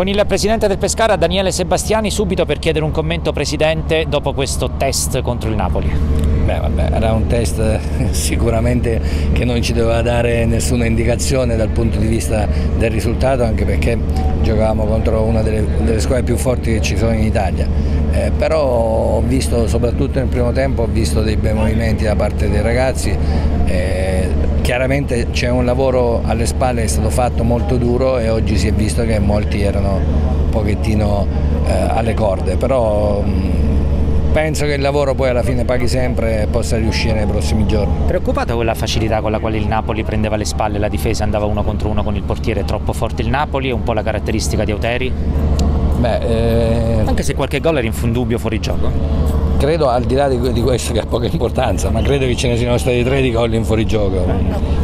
Con il presidente del Pescara, Daniele Sebastiani, subito per chiedere un commento, presidente, dopo questo test contro il Napoli. Beh, vabbè, era un test sicuramente che non ci doveva dare nessuna indicazione dal punto di vista del risultato, anche perché giocavamo contro una delle, delle squadre più forti che ci sono in Italia. Eh, però ho visto, soprattutto nel primo tempo, ho visto dei bei movimenti da parte dei ragazzi. Eh, chiaramente c'è un lavoro alle spalle che è stato fatto molto duro e oggi si è visto che molti erano un pochettino eh, alle corde, però mh, penso che il lavoro poi alla fine paghi sempre e possa riuscire nei prossimi giorni. Preoccupato quella facilità con la quale il Napoli prendeva le spalle la difesa, andava uno contro uno con il portiere, troppo forte il Napoli, è un po' la caratteristica di Auteri? Beh, eh... Anche se qualche gol era in dubbio fuori gioco credo al di là di, questo che ha poca importanza, ma credo che ce ne siano stati tre di gol in fuorigioco.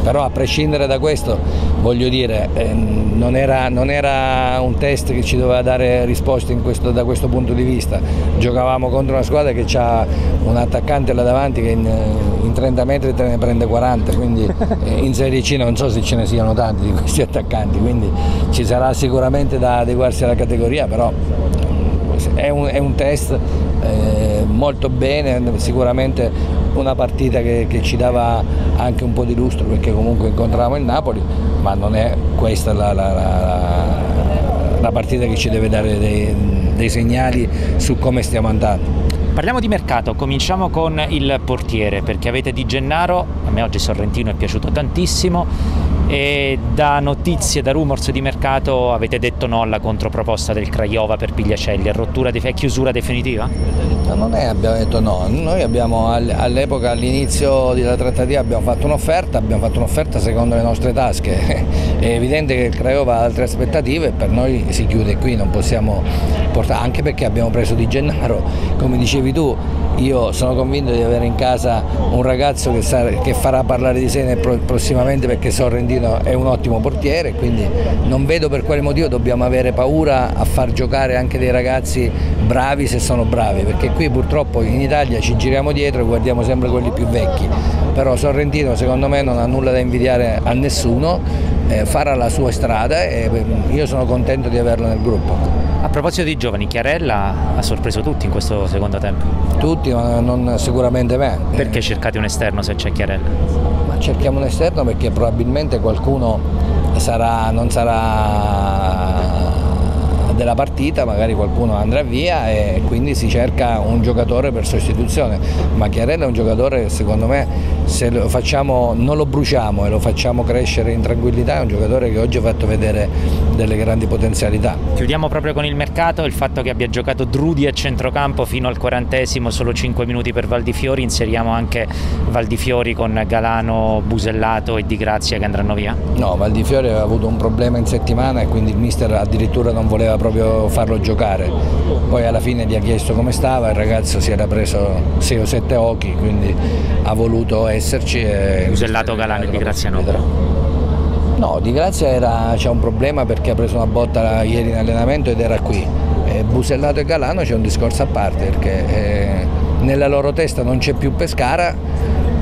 Però a prescindere da questo, voglio dire, eh, non, era, non, era, un test che ci doveva dare risposte questo, da questo punto di vista. Giocavamo contro una squadra che ha un attaccante là davanti che in, in 30 metri te ne prende 40, quindi eh, in Serie C non so se ce ne siano tanti di questi attaccanti, quindi ci sarà sicuramente da adeguarsi alla categoria, però è un, è un test eh, molto bene, sicuramente una partita che, che, ci dava anche un po' di lustro perché comunque incontravamo il Napoli, ma non è questa la, la, la, la partita che ci deve dare dei, dei segnali su come stiamo andando. Parliamo di mercato, cominciamo con il portiere perché avete Di Gennaro, a me oggi Sorrentino è piaciuto tantissimo e da notizie, da rumors di mercato avete detto no alla controproposta del Craiova per Pigliacelli, rottura di chiusura definitiva? No, non è abbiamo detto no, noi abbiamo all'epoca all'inizio della trattativa abbiamo fatto un'offerta, abbiamo fatto un'offerta secondo le nostre tasche, è evidente che il Craiova ha altre aspettative e per noi si chiude qui, non possiamo portare, anche perché abbiamo preso di Gennaro, come dicevi tu, io sono convinto di avere in casa un ragazzo che, sa, che farà parlare di sé prossimamente perché Sorrentino è un ottimo portiere, quindi non vedo per quale motivo dobbiamo avere paura a far giocare anche dei ragazzi bravi se sono bravi, perché qui purtroppo in Italia ci giriamo dietro e guardiamo sempre quelli più vecchi, però Sorrentino secondo me non ha nulla da invidiare a nessuno, eh, farà la sua strada e io sono contento di averlo nel gruppo. A proposito di giovani, Chiarella ha sorpreso tutti in questo secondo tempo? Tutti, ma non sicuramente me. Perché cercate un esterno se c'è Chiarella? Ma cerchiamo un esterno perché probabilmente qualcuno sarà, non sarà della partita, magari qualcuno andrà via e quindi si cerca un giocatore per sostituzione, ma Chiarella è un giocatore che secondo me se lo facciamo, non lo bruciamo e lo facciamo crescere in tranquillità è un giocatore che oggi ha fatto vedere delle grandi potenzialità. Chiudiamo proprio con il mercato, il fatto che abbia giocato Drudi a centrocampo fino al quarantesimo, solo 5 minuti per Valdifiori, inseriamo anche Valdifiori con Galano, Busellato e Di Grazia che andranno via? No, Valdifiori aveva avuto un problema in settimana e quindi il mister addirittura non voleva proprio farlo giocare, poi alla fine gli ha chiesto come stava, il ragazzo si era preso 6 o 7 occhi, quindi ha voluto esserci. E... Busellato Galano e Di Grazia no? No, Di Grazia c'è un problema perché ha preso una botta ieri in allenamento ed era qui. E Busellato e Galano c'è un discorso a parte perché eh, nella loro testa non c'è più Pescara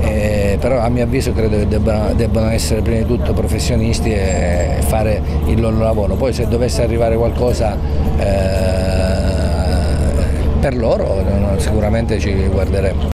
eh, però a mio avviso credo che debbano, debbano, essere prima di tutto professionisti e fare il loro lavoro. Poi se dovesse arrivare qualcosa eh, per loro sicuramente ci guarderemo.